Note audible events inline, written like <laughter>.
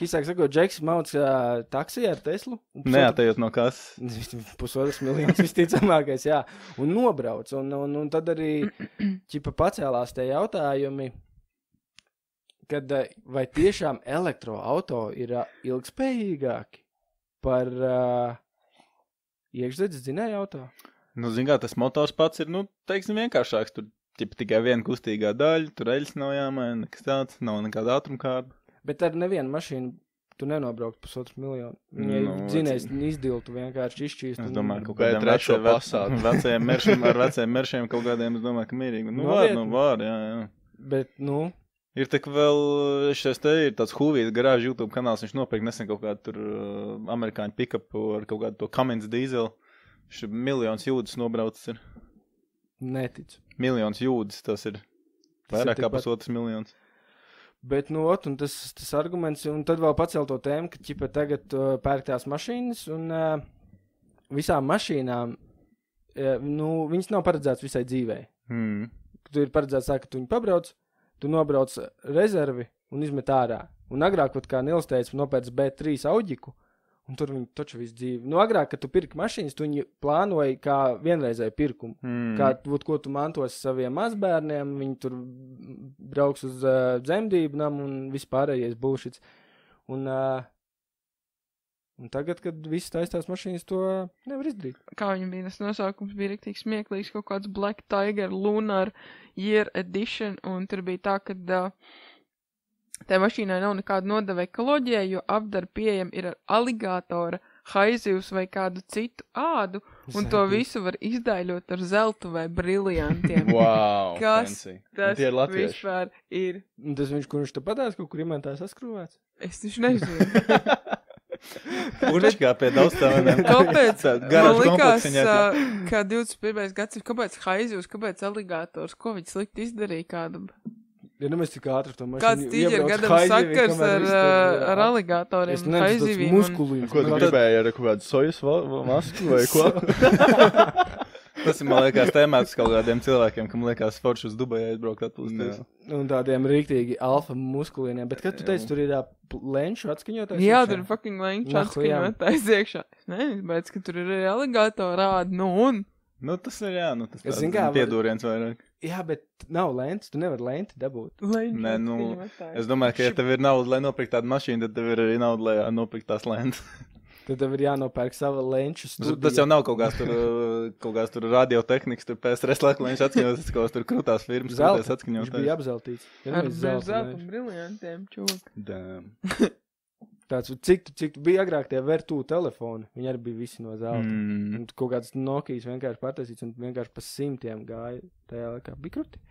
Īsāk sakot, Džeks mauc uh, taksijā ar Teslu. pusotru- Neatejot no kases. <laughs> Pusotrs miljonus visticamākais, jā. Un nobrauc. Un, un, un tad arī <clears throat> ķipa pacēlās tie jautājumi, kad eh, vai tiešām elektroauto ir ā, ilgspējīgāki par uh, iekšzemes dzinēju auto? Nu, zin kā, tas motors pats ir, nu, teiksim, vienkāršāks. Tur ķip, tikai viena kustīgā daļa, tur eļļas nav jāmaina, nekas tāds, nav nekāda ātrumkārta. Bet ar nevienu mašīnu tu nenobrauktu pusotru miljonu. Viņai Nu, nu, dzinējs izdiltu vienkārši izšķīst. Es domāju, ka kaut trešo veciem, Passatu. veciem meršiem, ar veciem meršiem kaut kādiem, es domāju, ka mierīgi. Nu, var, nu, Nopietni? var, jā, jā. Bet, nu, Ir tā, ka vēl šis te ir tāds Huvijas garāžas YouTube kanāls. Viņš nopirka nesen kaut kādu tur uh, amerikāņu pikapu ar kaut kādu to Cummins dīzeli. Viņš ir miljons jūdzes nobraucis. Ir. neticu. Miljons jūdzes tas ir. Vairāk kā pusotrs miljons. Bet, nu, ot, tas, tas arguments, un tad vēl pacēl to tēmu, ka ķipa tagad uh, pērk tās mašīnas, un uh, visām mašīnām, uh, nu, viņas nav paredzētas visai dzīvei. Hmm. Tu ir paredzēts tā, ka tu viņu pabrauc, tu nobrauc rezervi un izmet ārā. Un agrāk, pat kā Nils teica, nopērts B3 auģiku, un tur viņi taču visu dzīvi. Nu, agrāk, kad tu pirki mašīnas, tu viņu plānoji kā vienreizēju pirkumu. Hmm. Kā, būt, ko tu mantosi saviem mazbērniem, viņi tur brauks uz uh, dzemdību namu un vispārējais būšits. Un, uh, un tagad, kad viss taisās mašīnas, to nevar izdarīt. Kā viņam bija tas nosaukums, bija rīktīgi smieklīgs, kaut kāds Black Tiger Lunar Year Edition, un tur bija tā, ka uh, tai mašīnai nav nekāda nodeva ekoloģijai, jo apdara pieejam ir ar aligātora, haizivs vai kādu citu ādu, un to Zeltīgi. visu var izdaļot ar zeltu vai briljantiem. <laughs> Wow, Kas fancy. Un Tas tie ir latvieši. vispār ir. Un tas viņš, kurš te patās, kaut kur imentā saskrūvēts. Es taču nezinu. <laughs> Kā pie daudz tādiem? Kāpēc? <laughs> Man likās, ka 21. gadsimts, kāpēc haizivs, kāpēc aligātors, ko viņš slikti izdarīja kādam? Ja nemaz tik ātri to mašīnu. Kāds iebrauc gadam sakars ar, tur, ar ā, aligātoriem Es nezinu, tas muskuļus. Ko tu gribēji ar kaut kādu sojas masku vai ko? <laughs> <laughs> Tas ir, man liekas, tēmēts kaut kādiem cilvēkiem, kam liekas, forši uz Dubaju aizbraukt atpūsties. Un tādiem rīktīgi alfa muskulīniem. Bet, kad tu teici, tur ir lenču atskaņotājs? Jā, tur ir fucking jā. atskaņotājs iekšā. Nē, bet, ka tur ir arī aligātori rādi, nu un. Nu, tas ir, jā, nu, tas var- piedūriens vairāk. Jā, bet nav lentes. Tu nevari lenti dabūt. Lenču Nē, nu. Es domāju, ka, ja tev ir nauda, lai nopirktu tādu mašīnu, tad tev ir arī nauda, lai nopirktu tās lentes. <laughs> Tad tev ir jānopērk sava lenču. Tas, studija. tas jau nav kaut kāds tur, <laughs> kaut kāds tur radiotehnikas, tur PSRS laikā viņš atskaņos, tas kaut kāds tur krūtās firmas, Zelta. tur atskaņos. Viņš bija apzeltīts. Ar zelta briljantiem, čūk. Damn. <laughs> Tāds, cik, cik bija agrāk tie vertū telefoni? Viņi arī bija visi no zelta. Mm. Un kaut kāds Nokijas vienkārši pataisīts un vienkārši pa simtiem gāja tajā laikā. Bija krūti.